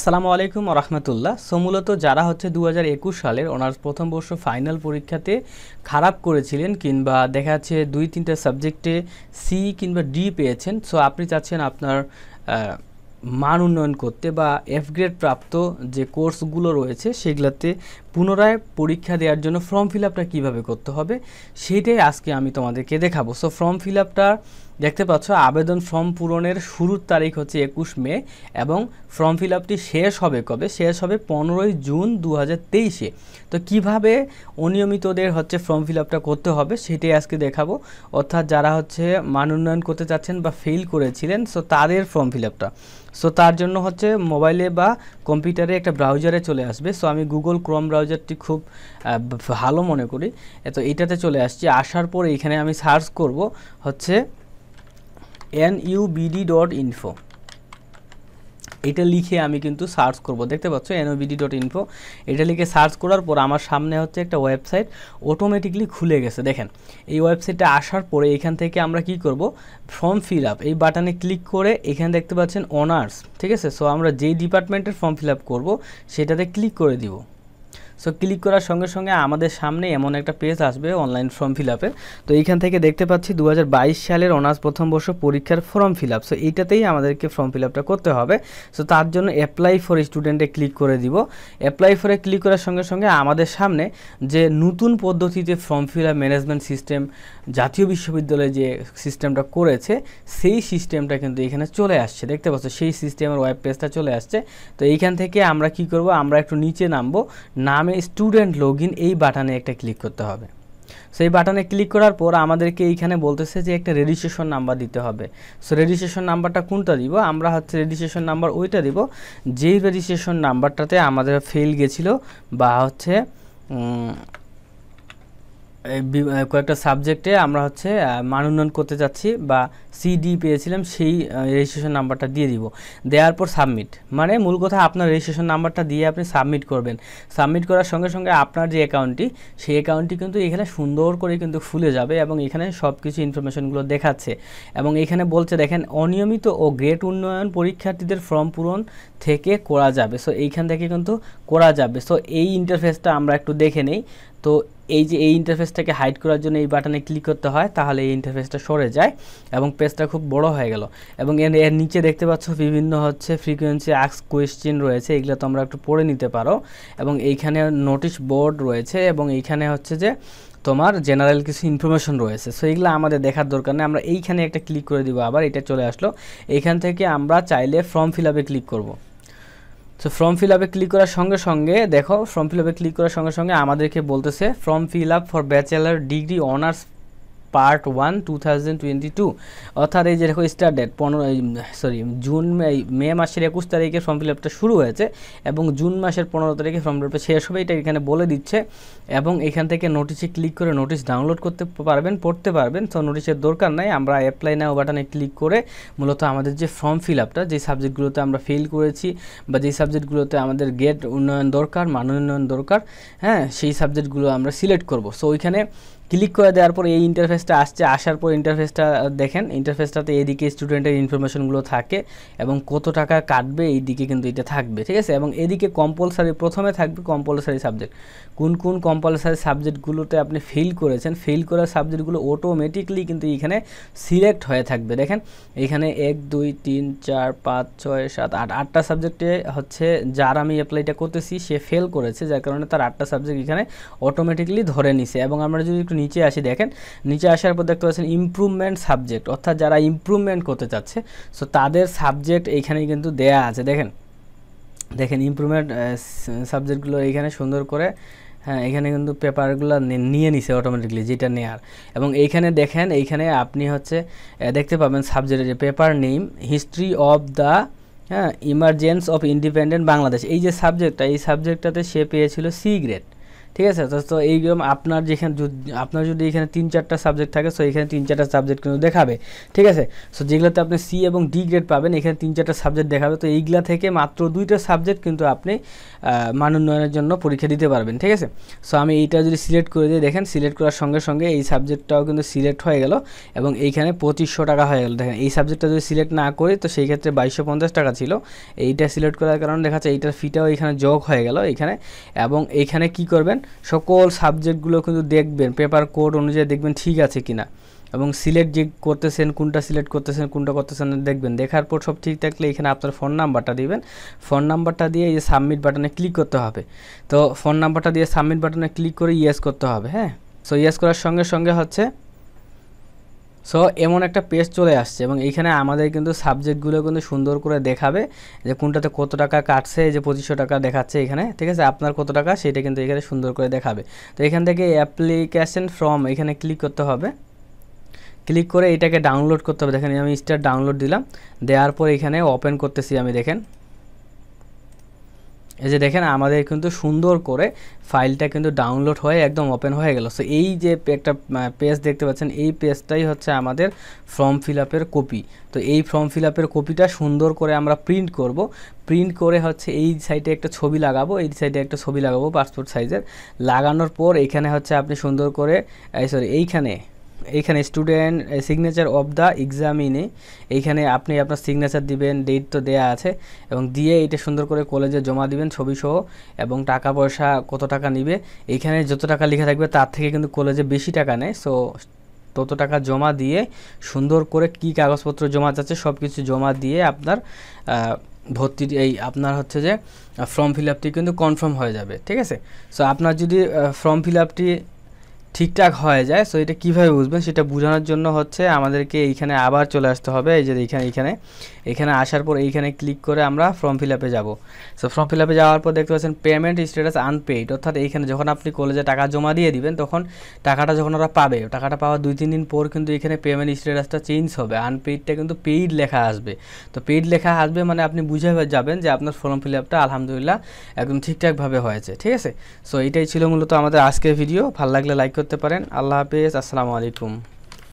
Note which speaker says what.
Speaker 1: আসসালামু আলাইকুম রহমতুল্লাহ। সো মূলত যারা হচ্ছে দু হাজার একুশ সালের অনার্স প্রথম বর্ষ ফাইনাল পরীক্ষাতে খারাপ করেছিলেন কিংবা দেখা যাচ্ছে দুই, তিনটা সাবজেক্টে সি কিংবা ডি পেয়েছেন, সো আপনি চাচ্ছেন আপনার মান উন্নয়ন করতে বা এফ গ্রেড প্রাপ্ত যে কোর্সগুলো রয়েছে সেগুলোতে পুনরায় পরীক্ষা দেওয়ার জন্য ফর্ম ফিল আপটা কীভাবে করতে হবে সেইটাই আজকে আমি তোমাদেরকে দেখাবো। সো ফর্ম ফিল আপটা দেখতে পাচ্ছ, আবেদন ফর্ম পূরণের শুরুর তারিখ হচ্ছে একুশ মে এবং ফর্ম ফিল আপটি শেষ হবে কবে? শেষ হবে পনেরোই জুন দু হাজার তেইশে। তো কীভাবে অনিয়মিতদের হচ্ছে ফর্ম ফিল আপটা করতে হবে সেটাই আজকে দেখাবো। অর্থাৎ যারা হচ্ছে মান উন্নয়ন করতে চাচ্ছেন বা ফেল করেছিলেন সো তাদের ফর্ম ফিল আপটা সো তার জন্য হচ্ছে মোবাইলে বা কম্পিউটারে একটা ব্রাউজারে চলে আসবে। সো আমি গুগল ক্রোম ব্রাউজারটি খুব ভালো মনে করি। তো এটাতে চলে আসছি। আসার পরে এখানে আমি সার্চ করব হচ্ছে এন ইউবিডি ডট ইনফো এটা লিখে আমি কিন্তু সার্চ করব। দেখতে পাচ্ছ? এনওবিডি ডট ইনফো এটা লিখে সার্চ করার পর আমার সামনে হচ্ছে একটা ওয়েবসাইট অটোমেটিকলি খুলে গেছে। দেখেন, এই ওয়েবসাইটে আসার পরে এখান থেকে আমরা কি করব? ফর্ম ফিল আপ এই বাটনে ক্লিক করে এখানে দেখতে পাচ্ছেন অনার্স ঠিক আছে? সো আমরা যেই ডিপার্টমেন্টের ফর্ম ফিল আপ করব, সেটাতে ক্লিক করে দিব। সো ক্লিক করার সঙ্গে সঙ্গে আমাদের সামনে এমন একটা পেজ আসবে অনলাইন ফর্ম ফিল আপের তো এইখান থেকে দেখতে পাচ্ছি দু হাজার বাইশ সালের অনার্স প্রথম বর্ষ পরীক্ষার ফর্ম ফিল আপ সো এইটাতেই আমাদেরকে ফর্ম ফিল আপটা করতে হবে। সো তার জন্য অ্যাপ্লাই ফর স্টুডেন্টে ক্লিক করে দিব। অ্যাপ্লাই ফরে ক্লিক করার সঙ্গে সঙ্গে আমাদের সামনে যে নতুন পদ্ধতিতে form fill up management system জাতীয় বিশ্ববিদ্যালয়ে যে সিস্টেমটা করেছে, সেই সিস্টেমটা কিন্তু এখানে চলে আসছে। দেখতে পাচ্ছ, সেই সিস্টেমের ওয়েব পেজটা চলে আসছে। তো এইখান থেকে আমরা কি করব, আমরা একটু নিচে নামবো। নামে স্টুডেন্ট লগ এই বাটনে একটা ক্লিক করতে হবে। সেই বাটনে ক্লিক করার পর আমাদেরকে এইখানে বলতেছে যে একটা রেজিস্ট্রেশন নাম্বার দিতে হবে। সো রেজিস্ট্রেশন নাম্বারটা কোনটা দিব? আমরা হচ্ছে রেজিস্ট্রেশন নাম্বার ওইটা দিব, যেই রেজিস্ট্রেশন নাম্বারটাতে আমাদের ফেল গেছিল বা হচ্ছে এই কয়েকটা সাবজেক্টে আমরা হচ্ছে মান উন্নয়ন করতে চাচ্ছি বা সিডি পেয়েছিলাম সেই রেজিস্ট্রেশন নাম্বারটা দিয়ে দিব। দেওয়ার পর সাবমিট মানে মূল কথা আপনার রেজিস্ট্রেশন নাম্বারটা দিয়ে আপনি সাবমিট করবেন। সাবমিট করার সঙ্গে সঙ্গে আপনার যে অ্যাকাউন্টটি সেই অ্যাকাউন্টটি কিন্তু এখানে সুন্দর করে কিন্তু খুলে যাবে এবং এখানে সব কিছু ইনফরমেশনগুলো দেখাচ্ছে। এবং এখানে বলছে, দেখেন, অনিয়মিত ও গ্রেট উন্নয়ন পরীক্ষার্থীদের ফর্ম পূরণ থেকে করা যাবে। সো এইখান থেকে কিন্তু করা যাবে। সো এই ইন্টারফেসটা আমরা একটু দেখে নেই। তো এই যে এই ইন্টারফেসটাকে হাইড করার জন্য এই বাটনে ক্লিক করতে হয়, তাহলে এই ইন্টারফেসটা সরে যায় এবং পেজটা খুব বড় হয়ে গেল। এবং এর এর নিচে দেখতে পাচ্ছ বিভিন্ন হচ্ছে ফ্রিকোয়েন্সি আক্স কোয়েশ্চেন রয়েছে, এগুলো তোমরা একটু পড়ে নিতে পারো। এবং এইখানে নোটিশ বোর্ড রয়েছে এবং এইখানে হচ্ছে যে তোমার জেনারেল কিছু ইনফরমেশন রয়েছে। সো এগুলো আমাদের দেখার দরকার নেই। আমরা এইখানে একটা ক্লিক করে দিব আবার, এটা চলে আসলো। এইখান থেকে আমরা চাইলে ফর্ম ফিল আপে ক্লিক করব। সো ফর্ম ফিল আপে ক্লিক করার সঙ্গে সঙ্গে, দেখো ফর্ম ফিল আপে ক্লিক করার সঙ্গে সঙ্গে আমাদেরকে বলতেছে form fill up for bachelor degree honours part one, two অর্থাৎ এই যে দেখো স্টার্ট ডেট পনেরো সরি জুন মে মাসের একুশ তারিখে ফর্ম ফিল আপটা শুরু হয়েছে এবং জুন মাসের পনেরো তারিখে ফর্ম ফিল আপটা শেষ হবে, এটা এখানে বলে দিচ্ছে। এবং এখান থেকে নোটিশে ক্লিক করে নোটিশ ডাউনলোড করতে পারবেন, পড়তে পারবেন। তো নোটিশের দরকার নাই, আমরা অ্যাপ্লাই নাও বাটনে ক্লিক করে মূলত আমাদের যে ফর্ম ফিল আপটা যে সাবজেক্টগুলোতে আমরা ফেল করেছি বা যেই সাবজেক্টগুলোতে আমাদের গেট উন্নয়ন দরকার, মান উন্নয়ন দরকার হ্যাঁ সেই সাবজেক্টগুলো আমরা সিলেক্ট করব। সো ওইখানে ক্লিক করে দেওয়ার পর এই ইন্টারফেসটা আসছে। আসার পর ইন্টারফেসটা দেখেন ইন্টারফেসটাতে এদিকে স্টুডেন্টের ইনফরমেশনগুলো থাকে এবং কত টাকা কাটবে এই দিকে কিন্তু এটা থাকবে, ঠিক আছে? এবং এদিকে কম্পালসারি প্রথমে থাকবে কম্পালসারি সাবজেক্ট কোন কোন কম্পালসারি সাবজেক্টগুলোতে আপনি ফিল করেছেন ফেল করা সাবজেক্টগুলো অটোমেটিকলি কিন্তু এখানে সিলেক্ট হয়ে থাকবে। দেখেন, এখানে এক, দুই, তিন, চার, পাঁচ, ছয়, সাত, আট, আটটা সাবজেক্টে হচ্ছে যার আমি অ্যাপ্লাইটা করতেছি, সে ফেল করেছে, যার কারণে তার আটটা সাবজেক্ট এখানে অটোমেটিকলি ধরে নিছে। এবং আমরা যদি একটু নিচে আসি, দেখেন। নিচে আসার পর দেখতে পাচ্ছেন ইমপ্রুভমেন্ট সাবজেক্ট অর্থাৎ যারা ইমপ্রুভমেন্ট করতে চাচ্ছে সো তাদের সাবজেক্ট এইখানে কিন্তু দেয়া আছে, দেখেন। দেখেন ইমপ্রুভমেন্ট সাবজেক্টগুলো এইখানে সুন্দর করে হ্যাঁ এখানে কিন্তু পেপারগুলো নিয়ে নিছে অটোমেটিকলি যেটা নেয়ার। এবং এইখানে দেখেন, এইখানে আপনি হচ্ছে দেখতে পাবেন সাবজেক্টের যে paper name history of the হ্যাঁ ইমার্জেন্স অফ ইন্ডিপেন্ডেন্ট বাংলাদেশ এই যে সাবজেক্টটা এই সাবজেক্টটাতে সে পেয়েছিল সি গ্রেড ঠিক আছে? তো এইরকম আপনার যেখানে আপনার যদি এখানে তিন চারটা সাবজেক্ট থাকে সো এখানে তিন চারটা সাবজেক্ট কিন্তু দেখাবে। ঠিক আছে? সো যেগুলোতে আপনি সি এবং ডি গ্রেড পাবেন, এখানে তিন চারটা সাবজেক্ট দেখাবে। তো এইগুলা থেকে মাত্র দুইটা সাবজেক্ট কিন্তু আপনি মান উন্নয়নের জন্য পরীক্ষা দিতে পারবেন। ঠিক আছে? সো আমি এইটা যদি সিলেক্ট করে দিই, দেখেন সিলেক্ট করার সঙ্গে সঙ্গে এই সাবজেক্টটাও কিন্তু সিলেক্ট হয়ে গেল এবং এইখানে পঁচিশশো টাকা হয়ে গেল। দেখেন, এই সাবজেক্টটা যদি সিলেক্ট না করি, তো সেই ক্ষেত্রে বাইশশো পঞ্চাশ টাকা ছিল। এইটা সিলেক্ট করার কারণে দেখা যাচ্ছে এইটার ফিটাও এখানে যোগ হয়ে গেল এখানে এবং এইখানে কি করবেন? সকল সাবজেক্টগুলো কিন্তু দেখবেন, পেপার কোড অনুযায়ী দেখবেন ঠিক আছে কিনা। এবং সিলেক্ট যে করতেছেন, কোনটা সিলেক্ট করতেছেন, কোনটা করতেছেন দেখবেন। দেখার পর সব ঠিক থাকলে এখানে আপনার ফোন নাম্বারটা দিবেন। ফোন নাম্বারটা দিয়ে এই সাবমিট বাটনে ক্লিক করতে হবে। তো ফোন নাম্বারটা দিয়ে সাবমিট বাটনে ক্লিক করে ইয়েস করতে হবে হ্যাঁ? সো ইয়েস করার সঙ্গে সঙ্গে হচ্ছে সো এমন একটা পেজ চলে আসছে এবং এইখানে আমাদের কিন্তু সাবজেক্টগুলো কিন্তু সুন্দর করে দেখাবে যে কোনটাতে কত টাকা কাটছে যে পঁচিশশো টাকা দেখাচ্ছে এখানে, ঠিক আছে? আপনার কত টাকা সেটা কিন্তু এখানে সুন্দর করে দেখাবে। তো এখান থেকে অ্যাপ্লিকেশন ফর্ম এখানে ক্লিক করতে হবে। ক্লিক করে এটাকে ডাউনলোড করতে হবে। দেখেন, আমি স্টার ডাউনলোড দিলাম। দেওয়ার পর এখানে ওপেন করতেছি আমি, দেখেন। এই যে দেখেন আমাদের কিন্তু সুন্দর করে ফাইলটা কিন্তু ডাউনলোড হয়ে একদম ওপেন হয়ে গেল। সো এই যে একটা পেজ দেখতে পাচ্ছেন, এই পেজটাই হচ্ছে আমাদের ফর্ম ফিল আপের কপি। তো এই ফর্ম ফিল আপের কপিটা সুন্দর করে আমরা প্রিন্ট করব। প্রিন্ট করে হচ্ছে এই সাইডে একটা ছবি লাগাবো, এই সাইডে একটা ছবি লাগাবো পাসপোর্ট সাইজের। লাগানোর পর এখানে হচ্ছে আপনি সুন্দর করে সরি, এইখানে এইখানে student signature of the examinee এইখানে আপনি আপনার সিগনেচার দিবেন ডেট তো দেয়া আছে, এবং দিয়ে এটা সুন্দর করে কলেজে জমা দিবেন ছবি সহ এবং টাকা পয়সা কত টাকা নিবে, এইখানে যত টাকা লেখা থাকবে তার থেকে কিন্তু কলেজে বেশি টাকা নেয় সো তত টাকা জমা দিয়ে সুন্দর করে কি কাগজপত্র জমা যাচ্ছে সব কিছু জমা দিয়ে আপনার ভর্তি, এই আপনার হচ্ছে যে ফর্ম ফিল আপটি কিন্তু কনফার্ম হয়ে যাবে, ঠিক আছে? সো আপনার যদি ফর্ম ফিল আপটি ঠিকঠাক হয়ে যায় সো এটা কীভাবে বুঝবেন? সেটা বোঝানোর জন্য হচ্ছে আমাদেরকে এইখানে আবার চলে আসতে হবে, এই যে এইখানে এইখানে। এখানে আসার পর এইখানে ক্লিক করে আমরা ফর্ম ফিল আপে যাব। সো ফর্ম ফিল আপে যাওয়ার পর দেখতে পাচ্ছেন পেমেন্ট স্ট্যাটাস আনপেইড অর্থাৎ এইখানে যখন আপনি কলেজে টাকা জমা দিয়ে দিবেন, তখন টাকাটা যখন ওরা পাবে, টাকাটা পাওয়ার দুই, তিন দিন পর কিন্তু এখানে পেমেন্ট স্ট্যাটাসটা চেঞ্জ হবে। আনপেইডটা কিন্তু পেইড লেখা আসবে। তো পেইড লেখা আসবে মানে আপনি বুঝে যাবেন যে আপনার ফর্ম ফিল আপটা আলহামদুলিল্লাহ একদম ঠিকঠাকভাবে হয়েছে, ঠিক আছে? সো এইটাই ছিল মূলত আমাদের আজকের ভিডিও ভালো লাগলে লাইক করতে পারেন। আল্লাহ হাফিজ আসসালামু আলাইকুম।